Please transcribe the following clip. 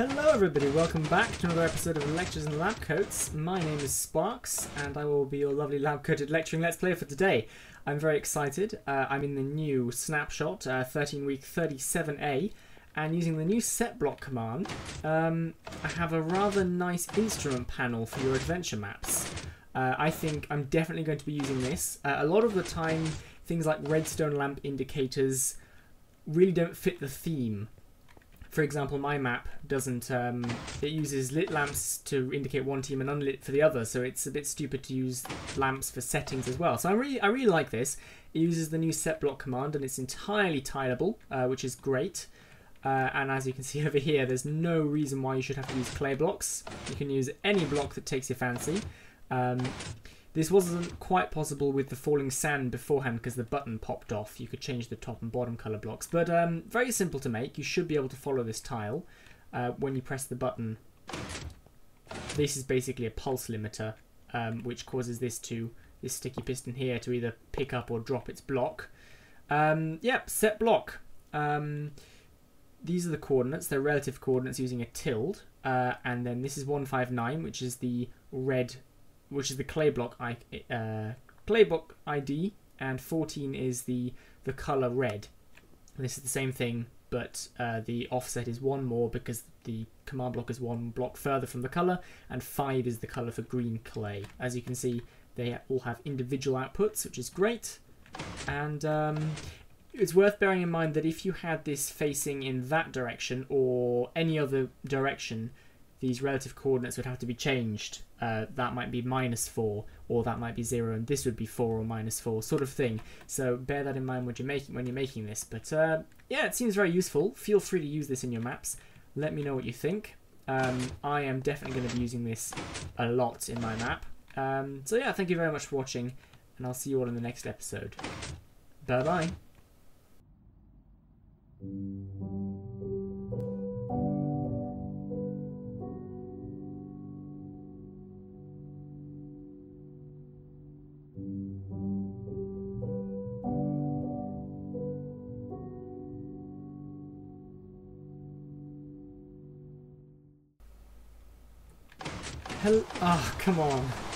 Hello everybody, welcome back to another episode of Lectures and Lab Coats. My name is Sparks and I will be your lovely lab coated lecturing Let's Player for today. I'm very excited. Uh, I'm in the new Snapshot uh, 13 week 37A and using the new set block command um, I have a rather nice instrument panel for your adventure maps. Uh, I think I'm definitely going to be using this. Uh, a lot of the time things like redstone lamp indicators really don't fit the theme for example, my map doesn't. Um, it uses lit lamps to indicate one team and unlit for the other, so it's a bit stupid to use lamps for settings as well. So I really, I really like this. It uses the new set block command, and it's entirely tileable, uh, which is great. Uh, and as you can see over here, there's no reason why you should have to use clay blocks. You can use any block that takes your fancy. Um, this wasn't quite possible with the falling sand beforehand because the button popped off. You could change the top and bottom color blocks, but um, very simple to make. You should be able to follow this tile uh, when you press the button. This is basically a pulse limiter, um, which causes this to this sticky piston here to either pick up or drop its block. Um, yep, set block. Um, these are the coordinates. They're relative coordinates using a tilde, uh, and then this is 159, which is the red which is the clay block, I, uh, clay block ID, and 14 is the the color red. This is the same thing, but uh, the offset is one more because the command block is one block further from the color, and five is the color for green clay. As you can see, they all have individual outputs, which is great. And um, it's worth bearing in mind that if you had this facing in that direction or any other direction, these relative coordinates would have to be changed. Uh, that might be minus 4, or that might be 0, and this would be 4 or minus 4, sort of thing. So bear that in mind when you're making, when you're making this. But uh, yeah, it seems very useful. Feel free to use this in your maps. Let me know what you think. Um, I am definitely going to be using this a lot in my map. Um, so yeah, thank you very much for watching, and I'll see you all in the next episode. Bye-bye. Hell, oh, ah, come on.